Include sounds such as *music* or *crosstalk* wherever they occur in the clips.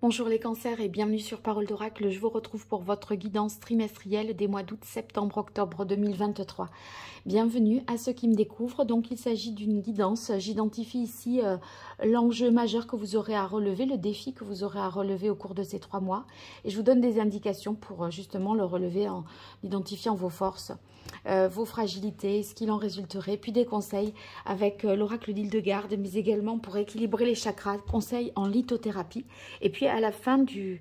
Bonjour les cancers et bienvenue sur Parole d'Oracle. Je vous retrouve pour votre guidance trimestrielle des mois d'août, septembre, octobre 2023. Bienvenue à ceux qui me découvrent. Donc il s'agit d'une guidance. J'identifie ici euh, l'enjeu majeur que vous aurez à relever, le défi que vous aurez à relever au cours de ces trois mois. Et je vous donne des indications pour euh, justement le relever en identifiant vos forces, euh, vos fragilités, ce qu'il en résulterait, puis des conseils avec l'oracle d'Île-de-Garde, mais également pour équilibrer les chakras, conseils en lithothérapie. Et à la fin du,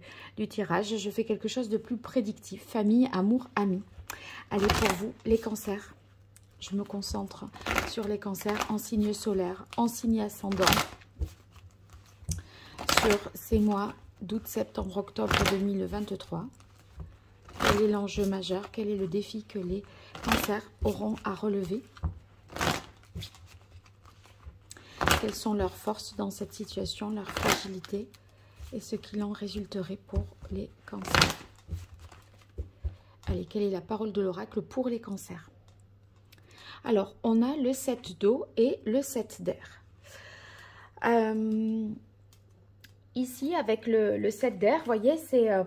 tirage, je fais quelque chose de plus prédictif. Famille, amour, amis. Allez, pour vous, les cancers. Je me concentre sur les cancers en signe solaire, en signe ascendant. Sur ces mois d'août, septembre, octobre 2023. Quel est l'enjeu majeur? Quel est le défi que les cancers auront à relever? Quelles sont leurs forces dans cette situation, leurs fragilités et ce qu'il en résulterait pour les cancers. Allez, quelle est la parole de l'oracle pour les cancers? Alors, on a le 7 d'eau et le 7 d'air. Euh, ici, avec le, le 7 d'air, vous voyez, c'est... Euh,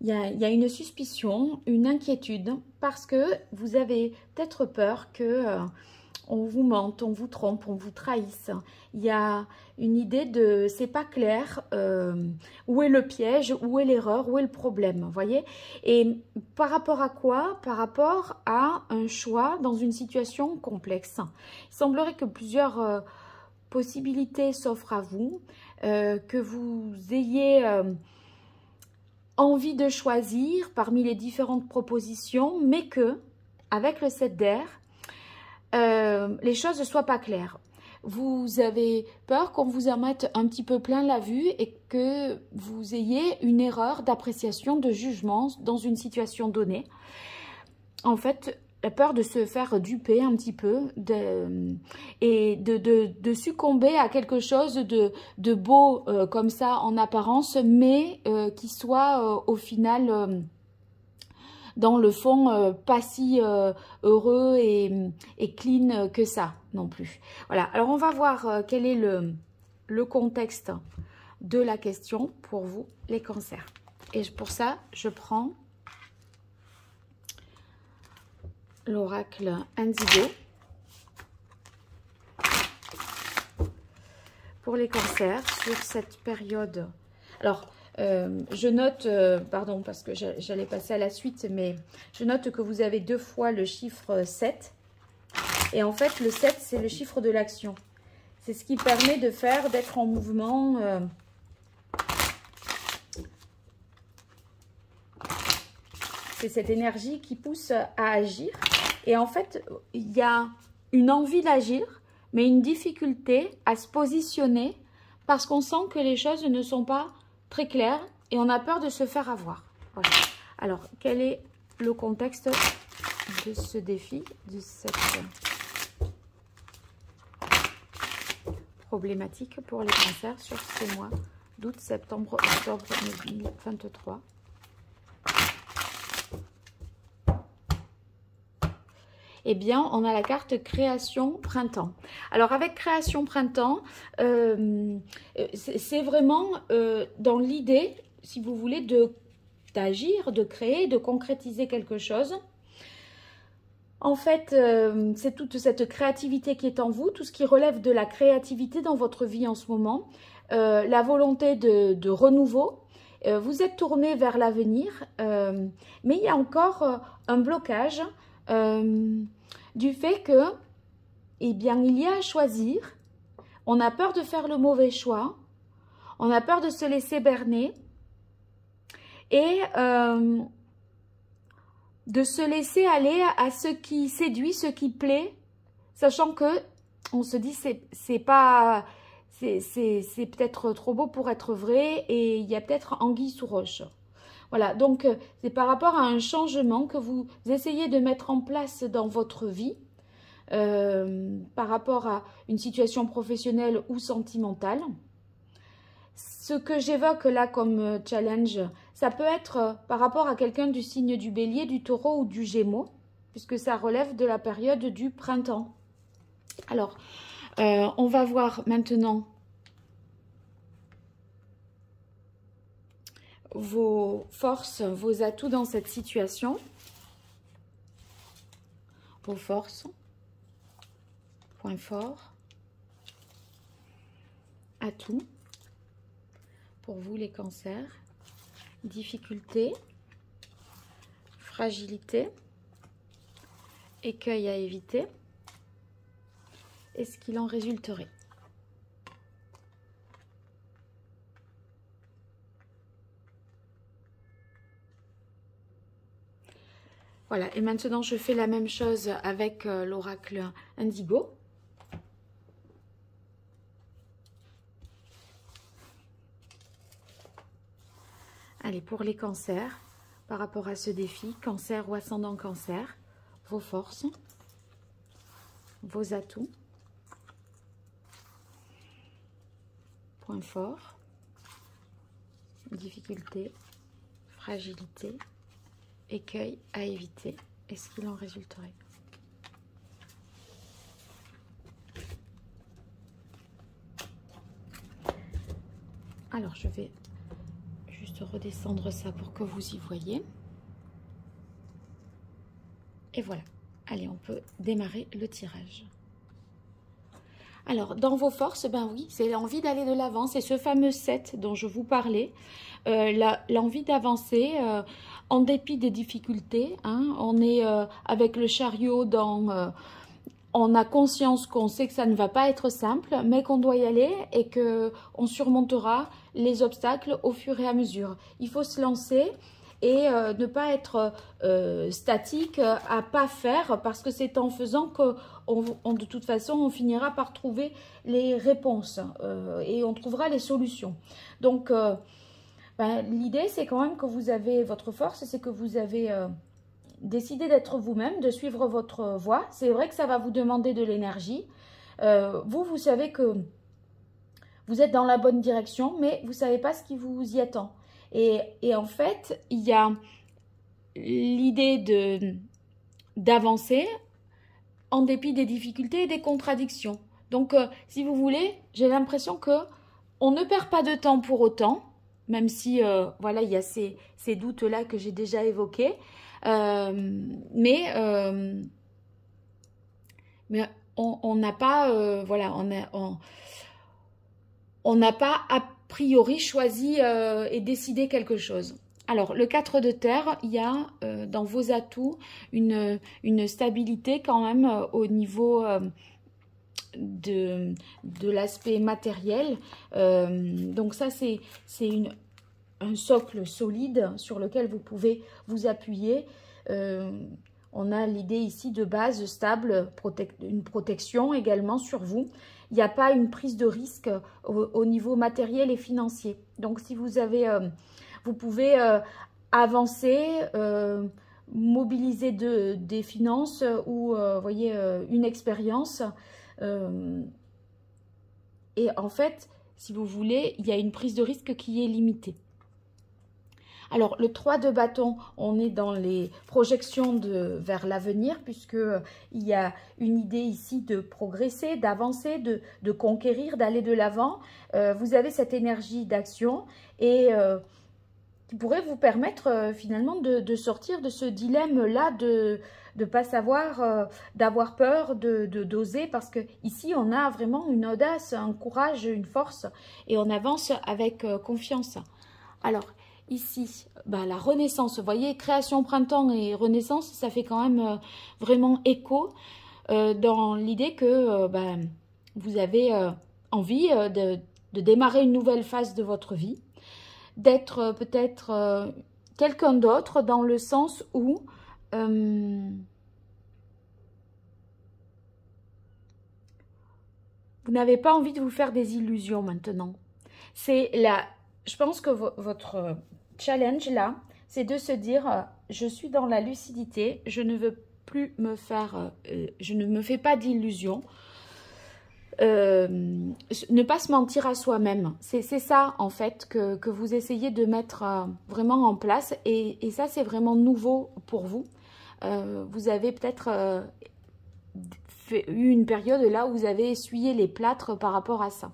il y, a, une suspicion, une inquiétude, parce que vous avez peut-être peur que... Euh, on vous mente, on vous trompe, on vous trahisse. Il y a une idée de c'est pas clair euh, où est le piège, où est l'erreur, où est le problème, voyez? Et par rapport à quoi? Par rapport à un choix dans une situation complexe. Il semblerait que plusieurs euh, possibilités s'offrent à vous, euh, que vous ayez envie de choisir parmi les différentes propositions, mais que avec le 7 d'air, euh, les choses ne soient pas claires. Vous avez peur qu'on vous en mette un petit peu plein la vue et que vous ayez une erreur d'appréciation, de jugement dans une situation donnée. En fait, la peur de se faire duper un petit peu et de, succomber à quelque chose de, beau euh, comme ça en apparence, mais euh, qui soit au final dans le fond, euh, pas si euh, heureux et, clean que ça non plus. Voilà, alors on va voir euh, quel est le, le contexte de la question pour vous, les cancers. Et pour ça, je prends l'oracle Indigo. Pour les cancers, sur cette période. Alors, euh, je note, euh, pardon, parce que j'allais passer à la suite, mais je note que vous avez deux fois le chiffre 7. Et en fait, le 7, c'est le chiffre de l'action. C'est ce qui permet de faire, d'être en mouvement. Euh. c'est cette énergie qui pousse à agir. Et en fait, il y a une envie d'agir, mais une difficulté à se positionner parce qu'on sent que les choses ne sont pas très clair et on a peur de se faire avoir. Voilà. Alors, quel est le contexte de ce défi, de cette problématique pour les cancers sur ces mois d'août, septembre, octobre 2023 eh bien, on a la carte création printemps. Alors, avec création printemps, euh, c'est vraiment euh, dans l'idée, si vous voulez, d'agir, de créer, de concrétiser quelque chose. En fait, euh, c'est toute cette créativité qui est en vous, tout ce qui relève de la créativité dans votre vie en ce moment, la volonté de, renouveau. vous êtes tourné vers l'avenir, mais il y a encore un blocage du fait que, eh bien, il y a à choisir. On a peur de faire le mauvais choix. On a peur de se laisser berner. Et euh, de se laisser aller à ce qui séduit, ce qui plaît, sachant que on se dit c'est pas c'est peut-être trop beau pour être vrai et il y a peut-être anguille sous roche. Voilà, donc euh, c'est par rapport à un changement que vous essayez de mettre en place dans votre vie, euh, par rapport à une situation professionnelle ou sentimentale. Ce que j'évoque là comme euh, challenge, ça peut être par rapport à quelqu'un du signe du bélier, du taureau ou du gémeaux, puisque ça relève de la période du printemps. Alors, on va voir maintenant vos forces, vos atouts dans cette situation. Vos forces, points forts, atouts. Pour vous les cancers, difficultés, fragilité, écueil à éviter. Est-ce qu'il en résulterait? Voilà, et maintenant je fais la même chose avec euh, l'oracle Indigo. Allez, pour les cancers, par rapport à ce défi, cancer ou ascendant cancer, vos forces, vos atouts, points forts, difficultés, fragilité, écueil à éviter. Est-ce qu'il en résulterait? Alors, je vais juste redescendre ça pour que vous y voyez. Et voilà. Allez, on peut démarrer le tirage. Alors, dans vos forces, ben oui, c'est l'envie d'aller de l'avant. C'est ce fameux 7 dont je vous parlais. Euh, l'envie d'avancer euh, en dépit des difficultés. Hein. on est euh, avec le chariot dans... on a conscience qu'on sait que ça ne va pas être simple, mais qu'on doit y aller et qu'on surmontera les obstacles au fur et à mesure. Il faut se lancer et ne pas être statique, à pas faire, parce que c'est en faisant que de toute façon, on finira par trouver les réponses euh, et on trouvera les solutions. Donc, euh, ben, l'idée, c'est quand même que vous avez votre force, c'est que vous avez euh, décidé d'être vous-même, de suivre votre voie. C'est vrai que ça va vous demander de l'énergie. vous, vous savez que vous êtes dans la bonne direction, mais vous savez pas ce qui vous y attend. Et, en fait, il y a l'idée d'avancer en dépit des difficultés et des contradictions. Donc, euh, si vous voulez, j'ai l'impression que on ne perd pas de temps pour autant, même si, euh, voilà, il y a ces, doutes-là que j'ai déjà évoqués. Euh, mais, mais on n'a pas, voilà, on n'a pas a priori choisi et décidé quelque chose. Alors, le 4 de terre, il y a euh, dans vos atouts une, stabilité quand même euh, au niveau euh, de, l'aspect matériel. donc ça, c'est un socle solide sur lequel vous pouvez vous appuyer. on a l'idée ici de base stable, une protection également sur vous. Il n'y a pas une prise de risque au, niveau matériel et financier. Donc, si vous avez vous pouvez euh, avancer, euh, mobiliser de, des finances ou, euh, voyez, une expérience. et en fait, si vous voulez, il y a une prise de risque qui est limitée. Alors, le 3 de bâton, on est dans les projections de, vers l'avenir, puisqu'il y a une idée ici de progresser, d'avancer, de, conquérir, d'aller de l'avant. vous avez cette énergie d'action et qui pourrait vous permettre euh, finalement de, sortir de ce dilemme-là de ne pas savoir, euh, d'avoir peur, de d'oser, parce que ici on a vraiment une audace, un courage, une force, et on avance avec euh, confiance. Alors ici, bah, la renaissance, vous voyez, création printemps et renaissance, ça fait quand même vraiment écho dans l'idée que bah, vous avez envie de, de démarrer une nouvelle phase de votre vie d'être euh, peut-être euh, quelqu'un d'autre dans le sens où euh, vous n'avez pas envie de vous faire des illusions maintenant. C'est là, je pense que votre challenge là, c'est de se dire, je suis dans la lucidité, je ne veux plus me faire, je ne me fais pas d'illusions, euh, ne pas se mentir à soi-même. C'est ça, en fait, que, vous essayez de mettre euh, vraiment en place. Et, ça, c'est vraiment nouveau pour vous. Euh, vous avez peut-être eu une période là où vous avez essuyé les plâtres par rapport à ça.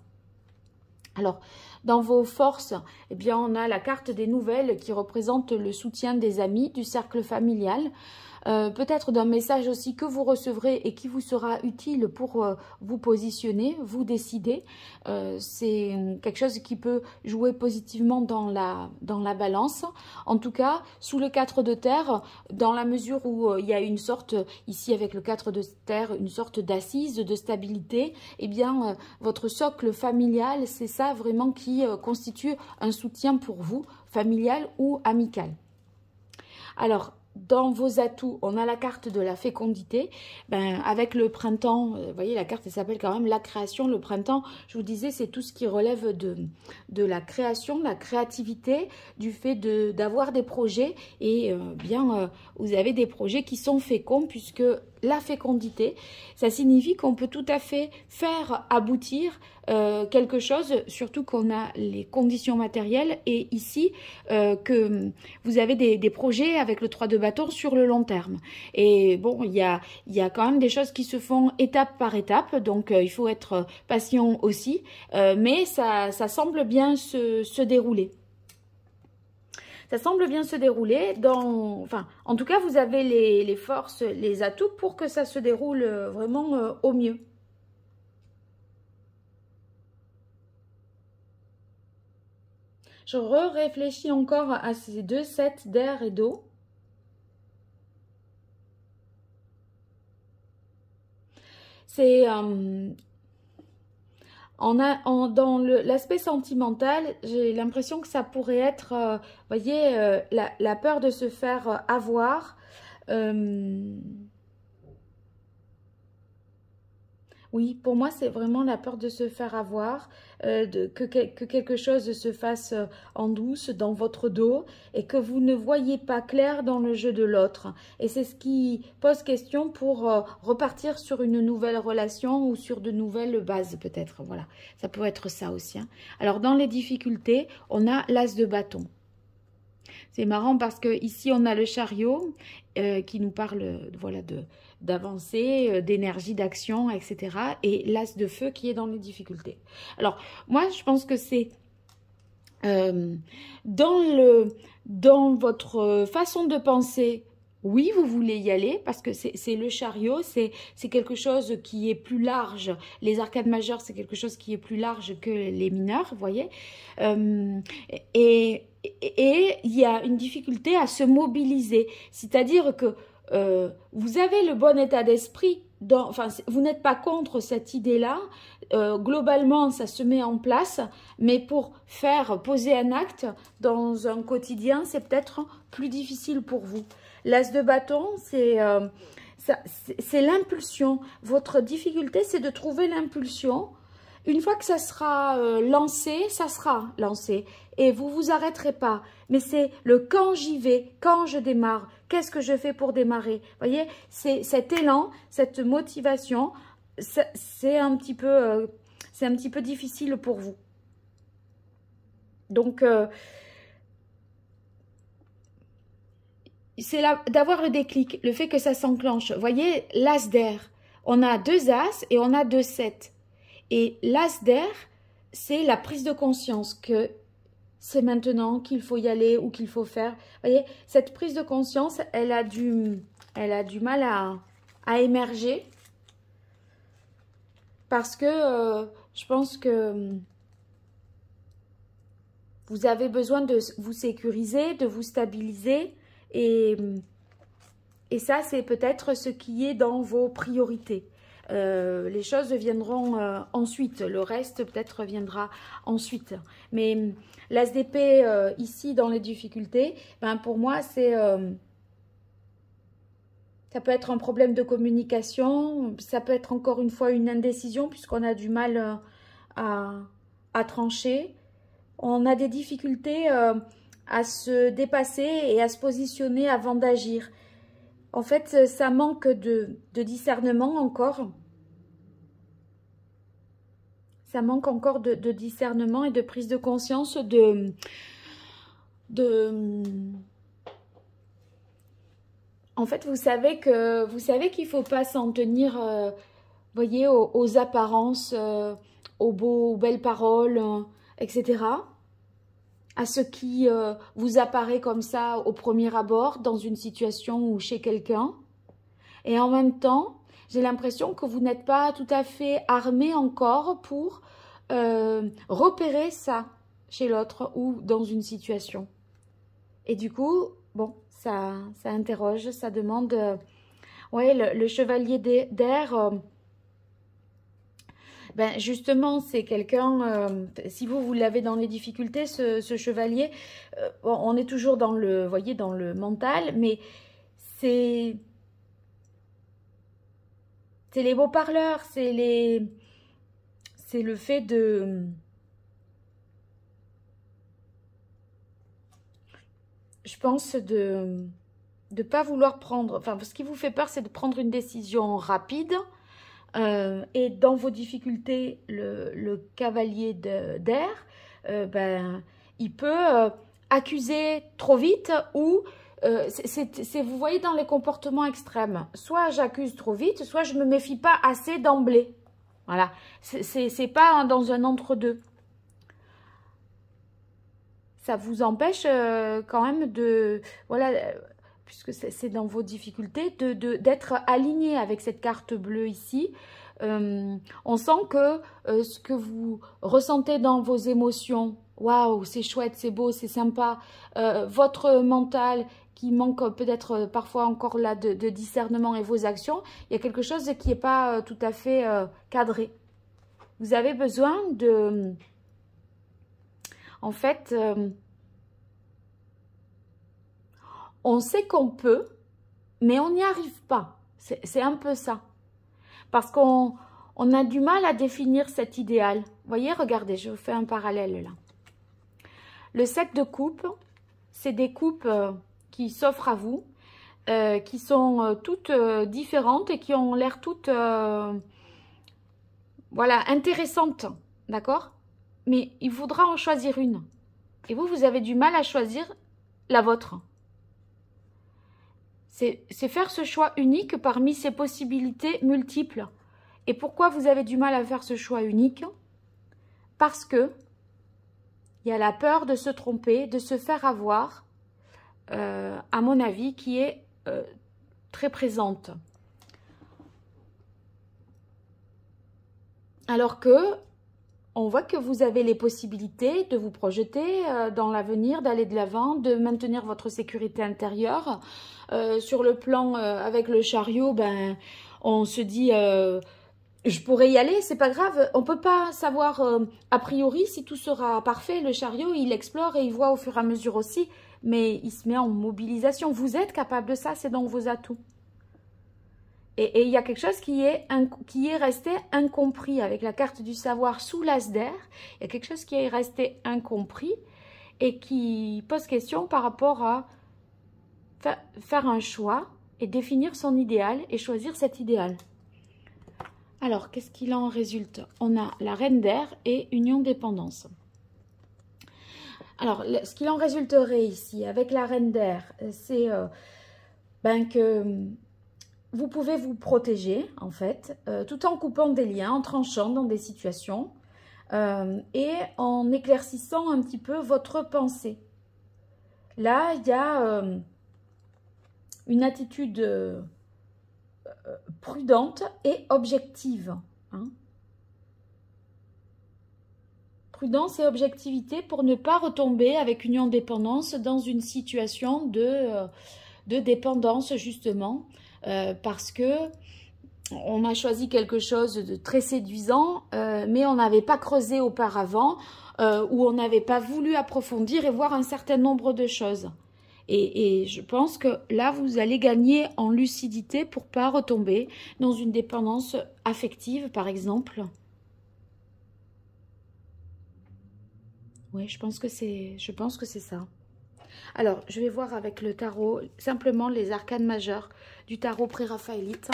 Alors, Dans vos forces, eh bien, on a la carte des nouvelles qui représente le soutien des amis, du cercle familial. Euh, peut-être d'un message aussi que vous recevrez et qui vous sera utile pour euh, vous positionner, vous décider. Euh, c'est quelque chose qui peut jouer positivement dans la, dans la balance. En tout cas, sous le 4 de terre, dans la mesure où il y a une sorte, ici avec le 4 de terre, une sorte d'assise, de stabilité, eh bien, votre socle familial, c'est ça vraiment qui constitue un soutien pour vous, familial ou amical. Alors, dans vos atouts, on a la carte de la fécondité. Ben, avec le printemps, euh, voyez, la carte, s'appelle quand même la création. Le printemps, je vous disais, c'est tout ce qui relève de, la création, la créativité, du fait d'avoir des projets. Et euh, bien, euh, vous avez des projets qui sont féconds puisque la fécondité, ça signifie qu'on peut tout à fait faire aboutir euh, quelque chose, surtout qu'on a les conditions matérielles et ici euh, que vous avez des, projets avec le 3 de bâton sur le long terme. Et bon, il y a, y a quand même des choses qui se font étape par étape, donc euh, il faut être patient aussi, mais ça, ça semble bien se, se dérouler. Ça semble bien se dérouler. Dans, enfin, en tout cas, vous avez les, forces, les atouts pour que ça se déroule euh, vraiment euh, au mieux. Je réfléchis encore à ces deux sets d'air et d'eau. C'est euh, dans l'aspect sentimental, j'ai l'impression que ça pourrait être, euh, voyez, euh, la, peur de se faire euh, avoir. Oui, pour moi, c'est vraiment la peur de se faire avoir, euh, que, quelque chose se fasse euh, en douce dans votre dos et que vous ne voyez pas clair dans le jeu de l'autre. Et c'est ce qui pose question pour euh, repartir sur une nouvelle relation ou sur de nouvelles bases peut-être. Voilà, ça peut être ça aussi. Hein. Alors, dans les difficultés, on a l'as de bâton. C'est marrant parce que ici on a le chariot qui nous parle voilà de d'avancée, euh, d'énergie, d'action, etc. Et l'as de feu qui est dans les difficultés. Alors, moi, je pense que c'est euh, dans, dans votre façon de penser, oui, vous voulez y aller parce que c'est le chariot, c'est quelque chose qui est plus large. Les arcades majeures, c'est quelque chose qui est plus large que les mineurs, vous voyez. Euh, et il y a une difficulté à se mobiliser. C'est-à-dire que euh, vous avez le bon état d'esprit, enfin, vous n'êtes pas contre cette idée-là, euh, globalement, ça se met en place, mais pour faire poser un acte dans un quotidien, c'est peut-être plus difficile pour vous. L'as de bâton, c'est euh, l'impulsion. Votre difficulté, c'est de trouver l'impulsion. Une fois que ça sera lancé, ça sera lancé. Et vous vous arrêterez pas. Mais c'est le quand j'y vais, quand je démarre, Qu'est-ce que je fais pour démarrer? Vous voyez, c'est cet élan, cette motivation, c'est un, petit peu, euh, un petit peu difficile pour vous. Donc, euh, c'est d'avoir le déclic, le fait que ça s'enclenche. Vous voyez, l'as d'air, on a deux as et on a deux sept. Et l'as d'air, c'est la prise de conscience que c'est maintenant qu'il faut y aller ou qu'il faut faire. Vous voyez, cette prise de conscience, elle a du, elle a du mal à, à émerger parce que euh, je pense que vous avez besoin de vous sécuriser, de vous stabiliser et, et ça, c'est peut-être ce qui est dans vos priorités. Euh, les choses viendront euh, ensuite. Le reste peut-être viendra ensuite. Mais hum, l'ASDP euh, ici dans les difficultés, ben, pour moi c'est... ça peut être un problème de communication, ça peut être encore une fois une indécision puisqu'on a du mal à, trancher. On a des difficultés à se dépasser et à se positionner avant d'agir. En fait, ça manque de discernement encore ça manque encore de, discernement et de prise de conscience de... de en fait, vous savez que vous savez qu'il faut pas s'en tenir, euh, voyez, aux, apparences, euh, aux, beaux, belles paroles. etc. À ce qui euh, vous apparaît comme ça au premier abord dans une situation ou chez quelqu'un. Et en même temps, j'ai l'impression que vous n'êtes pas tout à fait armé encore pour euh, repérer ça chez l'autre ou dans une situation. Et du coup, bon, ça, ça interroge, ça demande... Euh, ouais, le, chevalier d'air... Euh, ben justement, c'est quelqu'un, si vous, vous l'avez dans les difficultés, ce, chevalier, on est toujours dans le, voyez, dans le mental, mais c'est c'est les beaux parleurs, c'est les c'est le fait de je pense de ne pas vouloir prendre, enfin ce qui vous fait peur c'est de prendre une décision rapide euh, et dans vos difficultés le, cavalier d'air euh, ben, il peut euh, accuser trop vite ou euh, c'est, vous voyez dans les comportements extrêmes, soit j'accuse trop vite, soit je me méfie pas assez d'emblée. Voilà, c'est pas dans un entre-deux. Ça vous empêche euh, quand même de, voilà, euh, puisque c'est dans vos difficultés, d'être de, d'être aligné avec cette carte bleue ici. on sent que ce que vous ressentez dans vos émotions, waouh, c'est chouette, c'est beau, c'est sympa, votre mental qui manque peut-être euh, parfois encore là de, discernement et vos actions, il y a quelque chose qui n'est pas euh, tout à fait euh, cadré. Vous avez besoin de... En fait, on sait qu'on peut, mais on n'y arrive pas. C'est un peu ça. Parce qu'on on a du mal à définir cet idéal. Voyez, regardez, je vous fais un parallèle là. Le set de coupes, c'est des coupes s'offrent à vous, euh, qui sont euh, toutes euh, différentes et qui ont l'air toutes voilà, intéressantes, d'accord? Mais il faudra en choisir une. Et vous, vous avez du mal à choisir la vôtre. C'est faire ce choix unique parmi ces possibilités multiples. Et pourquoi vous avez du mal à faire ce choix unique? Parce que il y a la peur de se tromper, de se faire avoir, euh, à mon avis, qui est euh, très présente. Alors que on voit que vous avez les possibilités de vous projeter euh, dans l'avenir, d'aller de l'avant, de maintenir votre sécurité intérieure. sur le plan avec le chariot, ben, on se dit je pourrais y aller, c'est pas grave. On peut pas savoir a priori si tout sera parfait. Le chariot, il explore et il voit au fur et à mesure aussi mais il se met en mobilisation. Vous êtes capable de ça, c'est dans vos atouts. Et, il y a quelque chose qui est, resté incompris avec la carte du savoir sous l'as d'air. Il y a quelque chose qui est resté incompris et qui pose question par rapport à faire un choix et définir son idéal et choisir cet idéal. Alors, qu'est-ce qu'il en résulte? On a la reine d'air et union dépendance. Alors, ce qu'il en résulterait ici avec la reine d'air, c'est euh, ben que hum, vous pouvez vous protéger, en fait, euh, tout en coupant des liens, en tranchant dans des situations euh, et en éclaircissant un petit peu votre pensée. Là, il y a une attitude prudente et objective. Hein prudence et objectivité pour ne pas retomber avec union dépendance dans une situation de, euh, dépendance justement euh, parce que on a choisi quelque chose de très séduisant euh, mais on n'avait pas creusé auparavant ou on n'avait pas voulu approfondir et voir un certain nombre de choses. Et, et, je pense que là, vous allez gagner en lucidité pour pas retomber dans une dépendance affective, par exemple, Oui, je pense que c'est je pense que c'est ça. Alors, je vais voir avec le tarot simplement les arcanes majeures du tarot pré-raphaélite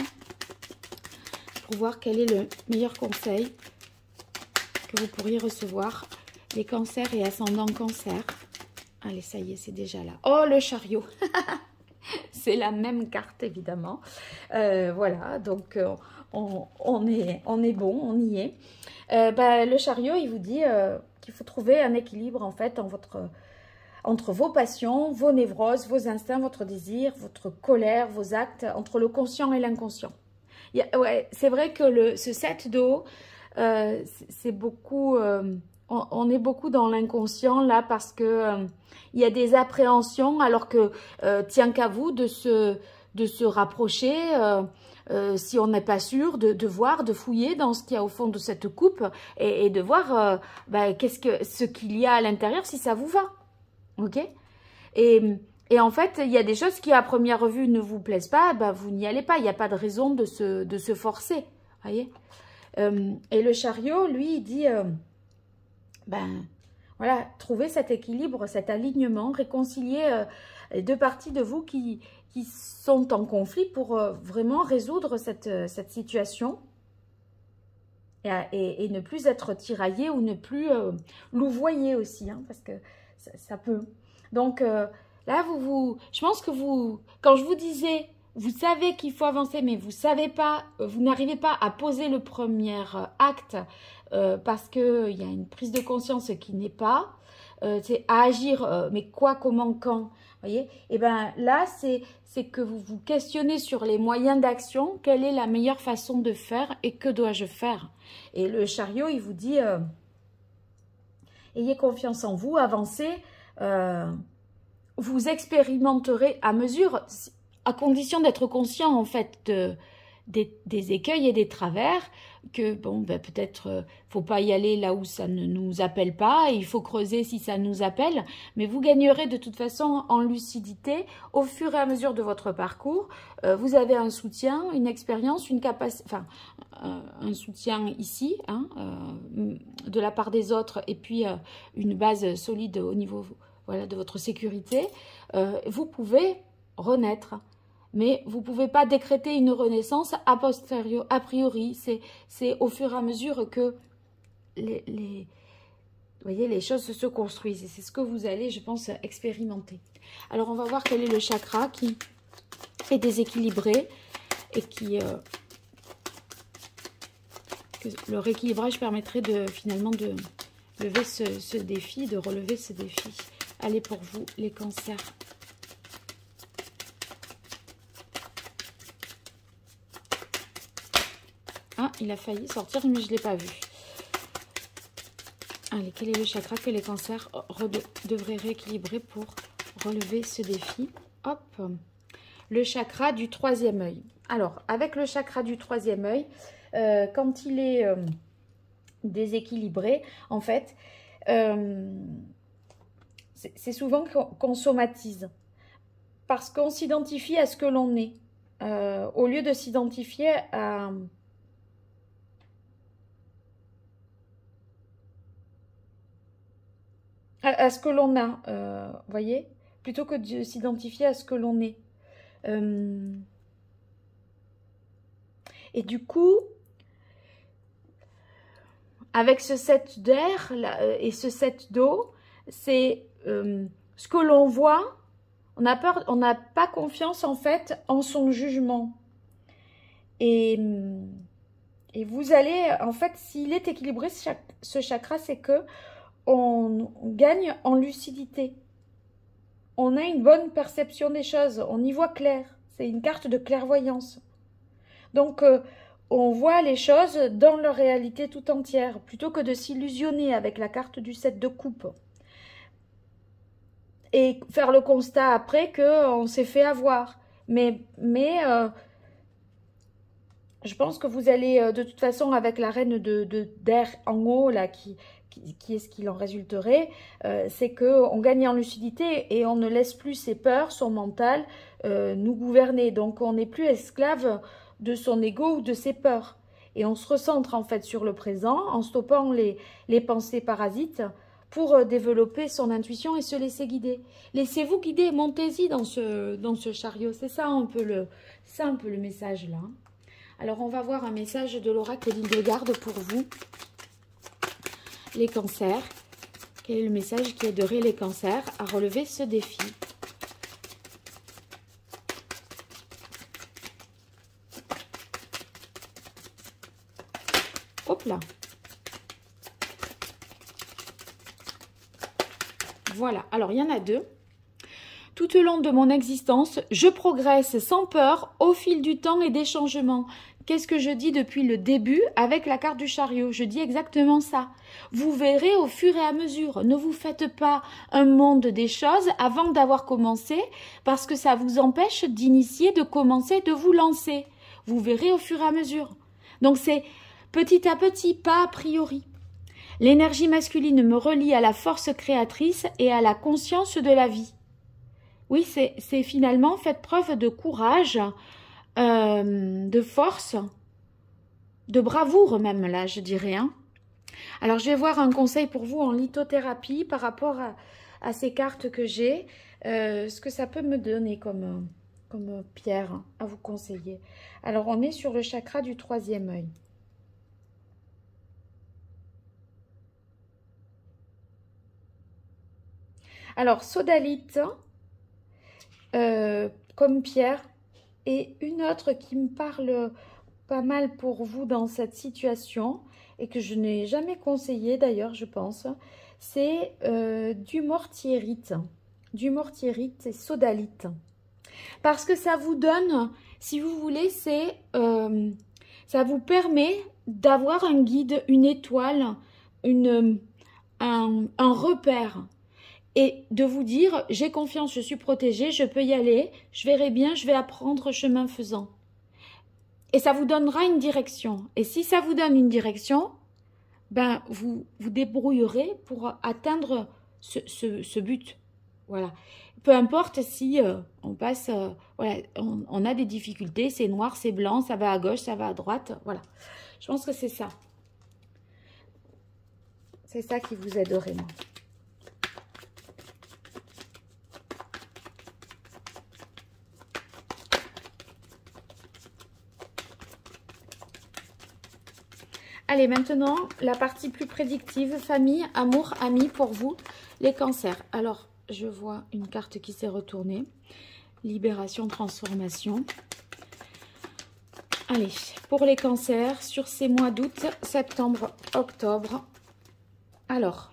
pour voir quel est le meilleur conseil que vous pourriez recevoir. Les cancers et ascendants cancer. Allez, ça y est, c'est déjà là. Oh, le chariot *laughs* C'est la même carte, évidemment. Euh, voilà, donc euh, on, est, on est bon, on y est. Euh, bah, le chariot, il vous dit qu'il faut trouver un équilibre en fait entre vos passions, vos névroses, vos instincts, votre désir, votre colère, vos actes, entre le conscient et l'inconscient. Ouais, c'est vrai que ce set d'eau, euh, c'est beaucoup... Euh, on, est beaucoup dans l'inconscient là parce que euh, il y a des appréhensions alors que tient qu'à vous de se, de se rapprocher si on n'est pas sûr, de, voir, de fouiller dans ce qu'il y a au fond de cette coupe et, de voir ben, qu'est-ce que ce qu'il y a à l'intérieur si ça vous va. Ok? Et, et, en fait, il y a des choses qui à première vue ne vous plaisent pas, ben, vous n'y allez pas. Il n'y a pas de raison de se, de se forcer. Voyez? Euh, et le chariot, lui, il dit, euh, ben voilà, trouver cet équilibre, cet alignement, réconcilier euh, les deux parties de vous qui, qui sont en conflit pour vraiment résoudre cette, cette situation et, et, ne plus être tiraillé ou ne plus louvoyer aussi, hein, parce que ça, peut. Donc là, vous, vous, je pense que vous, quand je vous disais vous savez qu'il faut avancer, mais vous savez pas, vous n'arrivez pas à poser le premier acte euh, parce qu'il y a une prise de conscience qui n'est pas. Euh, c'est à agir, euh, mais quoi, comment, quand voyez. Et eh bien là, c'est que vous vous questionnez sur les moyens d'action, quelle est la meilleure façon de faire et que dois-je faire. Et le chariot, il vous dit, ayez confiance en vous, avancez, vous expérimenterez à mesure, à condition d'être conscient en fait de, des, écueils et des travers, que bon, ben, peut-être euh, faut pas y aller là où ça ne nous appelle pas, il faut creuser si ça nous appelle, mais vous gagnerez de toute façon en lucidité au fur et à mesure de votre parcours. Euh, vous avez un soutien, une expérience, une capacité, enfin euh, un soutien ici, hein, de la part des autres, et puis une base solide au niveau voilà de votre sécurité. vous pouvez renaître mais vous ne pouvez pas décréter une renaissance a posteriori, priori. C'est au fur et à mesure que les, les, voyez, les choses se construisent. Et c'est ce que vous allez, je pense, expérimenter. Alors, on va voir quel est le chakra qui est déséquilibré et qui... Euh, le rééquilibrage permettrait de finalement de lever ce, ce défi, de relever ce défi. Allez pour vous, les cancers. Il a failli sortir, mais je ne l'ai pas vu. Allez, quel est le chakra que les cancers devraient rééquilibrer pour relever ce défi? Hop Le chakra du troisième œil. Alors, avec le chakra du troisième œil, euh, quand il est euh, déséquilibré, en fait, euh, c'est souvent qu'on somatise. Parce qu'on s'identifie à ce que l'on est. au lieu de s'identifier à à, ce que l'on a, euh, voyez, plutôt que de s'identifier à ce que l'on est. Euh, et du coup, avec ce set d'air euh, et ce set d'eau, c'est euh, ce que l'on voit. On n'a pas confiance en fait en son jugement. Et, et vous allez, en fait, s'il est équilibré, ce chakra, c'est que on, gagne en lucidité. On a une bonne perception des choses, on y voit clair. C'est une carte de clairvoyance. Donc, euh, on voit les choses dans leur réalité tout entière, plutôt que de s'illusionner avec la carte du 7 de coupe. Et faire le constat après qu'on s'est fait avoir. Mais, mais euh, je pense que vous allez, euh, de toute façon, avec la reine de d'air en haut, là, qui, qui, est ce qu'il en résulterait, euh, c'est qu'on gagne en lucidité et on ne laisse plus ses peurs, son mental, euh, nous gouverner. Donc on n'est plus esclave de son ego ou de ses peurs. Et on se recentre en fait sur le présent en stoppant les, les pensées parasites pour euh, développer son intuition et se laisser guider. Laissez-vous guider, montez-y dans ce, dans ce chariot. C'est ça un le, ça un peu le message là. Alors on va voir un message de l'oracle d'Hildegarde pour vous les cancers. Quel est le message qui aiderait les cancers à relever ce défi? Hop là Voilà, alors il y en a deux. Tout au long de mon existence, je progresse sans peur au fil du temps et des changements. Qu'est-ce que je dis depuis le début avec la carte du chariot? Je dis exactement ça. Vous verrez au fur et à mesure. Ne vous faites pas un monde des choses avant d'avoir commencé parce que ça vous empêche d'initier, de commencer, de vous lancer. Vous verrez au fur et à mesure. Donc c'est petit à petit, pas a priori. L'énergie masculine me relie à la force créatrice et à la conscience de la vie. Oui, c'est finalement faites preuve de courage, euh, de force, de bravoure même là, je dirais. Hein. Alors, je vais voir un conseil pour vous en lithothérapie par rapport à, ces cartes que j'ai. Euh, ce que ça peut me donner comme, comme pierre à vous conseiller. Alors, on est sur le chakra du troisième œil. Alors, sodalite, euh, comme pierre, et une autre qui me parle pas mal pour vous dans cette situation et que je n'ai jamais conseillé d'ailleurs, je pense, c'est euh, du mortierite. Du mortierite et sodalite. Parce que ça vous donne, si vous voulez, c'est euh, ça vous permet d'avoir un guide, une étoile, une, un, un repère et de vous dire j'ai confiance, je suis protégée, je peux y aller, je verrai bien, je vais apprendre chemin faisant. Et ça vous donnera une direction. Et si ça vous donne une direction, ben vous vous débrouillerez pour atteindre ce, but. Voilà. Peu importe si euh, on passe, euh, voilà, on, a des difficultés, c'est noir, c'est blanc, ça va à gauche, ça va à droite, voilà. Je pense que c'est ça. C'est ça qui vous aiderait, moi. Allez, maintenant, la partie plus prédictive, famille, amour, amis pour vous, les cancers. Alors, je vois une carte qui s'est retournée. Libération, transformation. Allez, pour les cancers, sur ces mois d'août, septembre, octobre. Alors,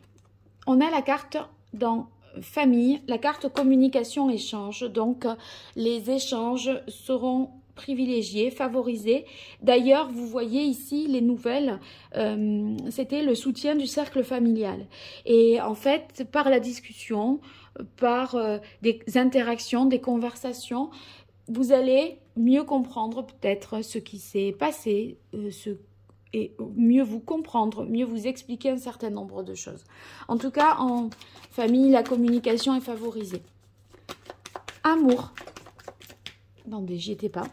on a la carte dans famille, la carte communication échange. Donc, les échanges seront privilégié, favorisé. D'ailleurs, vous voyez ici les nouvelles, euh, c'était le soutien du cercle familial. Et en fait, par la discussion, par euh, des interactions, des conversations, vous allez mieux comprendre peut-être ce qui s'est passé, euh, et mieux vous comprendre, mieux vous expliquer un certain nombre de choses. En tout cas, en famille, la communication est favorisée. Amour. Attendez, j'y étais pas.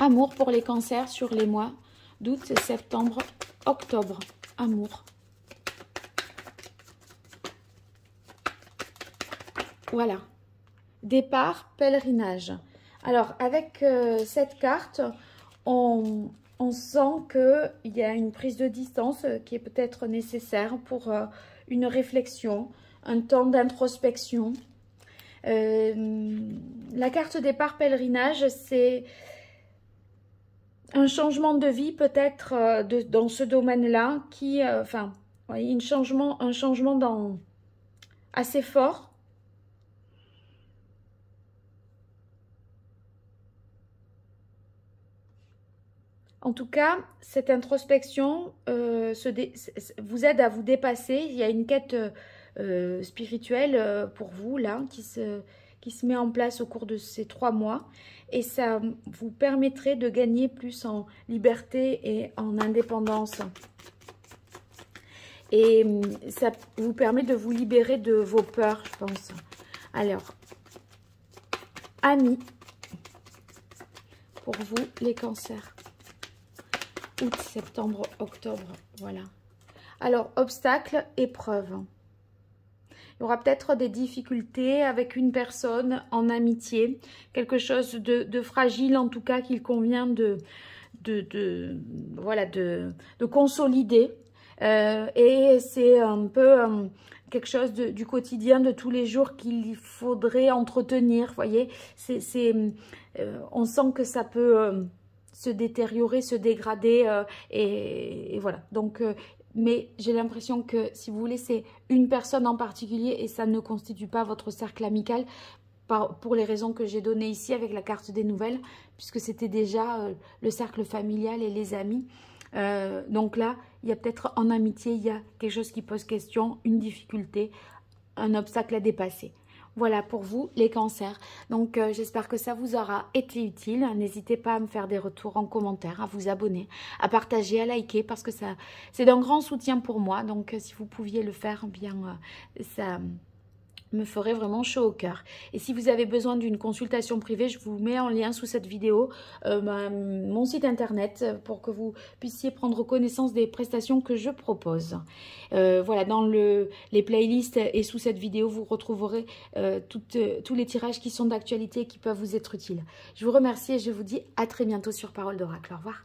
Amour pour les cancers sur les mois d'août, septembre, octobre. Amour. Voilà. Départ, pèlerinage. Alors, avec euh, cette carte, on, sent qu'il y a une prise de distance euh, qui est peut-être nécessaire pour euh, une réflexion, un temps d'introspection. la carte départ pèlerinage, c'est un changement de vie peut-être euh, dans ce domaine-là qui, euh, enfin, voyez, un changement, un changement dans, assez fort. En tout cas, cette introspection euh, vous aide à vous dépasser. Il y a une quête spirituelle pour vous là qui se, qui se met en place au cours de ces trois mois et ça vous permettrait de gagner plus en liberté et en indépendance. Et hum, ça vous permet de vous libérer de vos peurs, je pense. Alors, amis, pour vous, les cancers. Août, septembre, octobre, voilà. Alors, obstacle, épreuve. Il y aura peut-être des difficultés avec une personne en amitié, quelque chose de, fragile en tout cas qu'il convient de, de, voilà, de, consolider. Euh, et c'est un peu euh, quelque chose du quotidien de tous les jours qu'il faudrait entretenir. voyez, c'est, euh, on sent que ça peut se détériorer, se dégrader. Et, voilà. Donc, mais j'ai l'impression que si vous voulez, c'est une personne en particulier et ça ne constitue pas votre cercle amical pour les raisons que j'ai données ici avec la carte des nouvelles, puisque c'était déjà euh, le cercle familial et les amis. Euh, donc là, il y a peut-être en amitié, il y a quelque chose qui pose question, une difficulté, un obstacle à dépasser. Voilà pour vous les cancers. Donc euh, j'espère que ça vous aura été utile. N'hésitez pas à me faire des retours en commentaire, à vous abonner, à partager, à liker parce que ça c'est d'un grand soutien pour moi. Donc si vous pouviez le faire, bien ça me ferait vraiment chaud au cœur. Et si vous avez besoin d'une consultation privée, je vous mets en lien sous cette vidéo euh, mon site internet pour que vous puissiez prendre connaissance des prestations que je propose. Euh, voilà, dans le, les playlists et sous cette vidéo, vous retrouverez euh, tous les tirages qui sont d'actualité et qui peuvent vous être utiles. Je vous remercie et je vous dis à très bientôt sur Parole d'Oracle. Au revoir.